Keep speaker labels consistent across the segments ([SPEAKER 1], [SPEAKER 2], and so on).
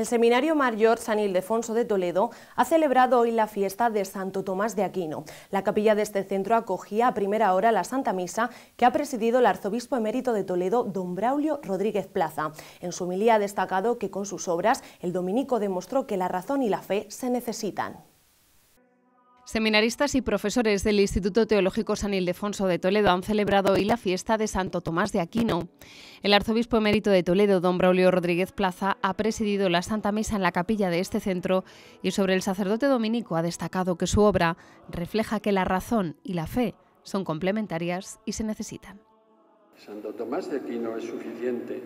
[SPEAKER 1] El Seminario Mayor San Ildefonso de Toledo ha celebrado hoy la fiesta de Santo Tomás de Aquino. La capilla de este centro acogía a primera hora la Santa Misa que ha presidido el arzobispo emérito de Toledo, don Braulio Rodríguez Plaza. En su homilía ha destacado que con sus obras el dominico demostró que la razón y la fe se necesitan.
[SPEAKER 2] Seminaristas y profesores del Instituto Teológico San Ildefonso de Toledo han celebrado hoy la fiesta de Santo Tomás de Aquino. El arzobispo emérito de Toledo, don Braulio Rodríguez Plaza, ha presidido la Santa Misa en la capilla de este centro y sobre el sacerdote dominico ha destacado que su obra refleja que la razón y la fe son complementarias y se necesitan.
[SPEAKER 3] Santo Tomás de Aquino es suficiente,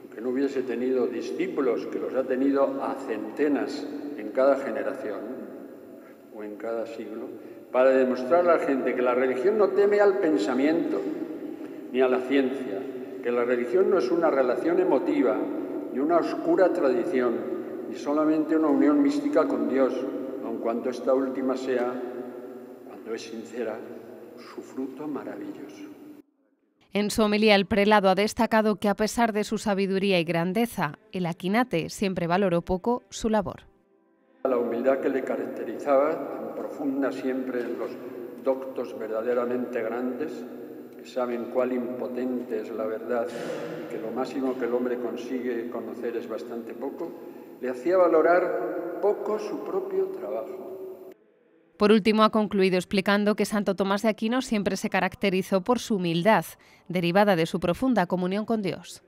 [SPEAKER 3] aunque no hubiese tenido discípulos, que los ha tenido a centenas en cada generación o en cada siglo, para demostrar a la gente que la religión no teme al pensamiento ni a la ciencia, que la religión no es una relación emotiva ni una oscura tradición, ni solamente una unión mística con Dios, aun cuanto esta última sea, cuando es sincera, su fruto maravilloso.
[SPEAKER 2] En su homilía, el prelado ha destacado que a pesar de su sabiduría y grandeza, el aquinate siempre valoró poco su labor.
[SPEAKER 3] La humildad que le caracterizaba, tan profunda siempre en los doctos verdaderamente grandes, que saben cuál impotente es la verdad y que lo máximo que el hombre consigue conocer es bastante poco, le hacía valorar poco su propio trabajo.
[SPEAKER 2] Por último, ha concluido explicando que Santo Tomás de Aquino siempre se caracterizó por su humildad, derivada de su profunda comunión con Dios.